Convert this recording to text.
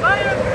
Fire!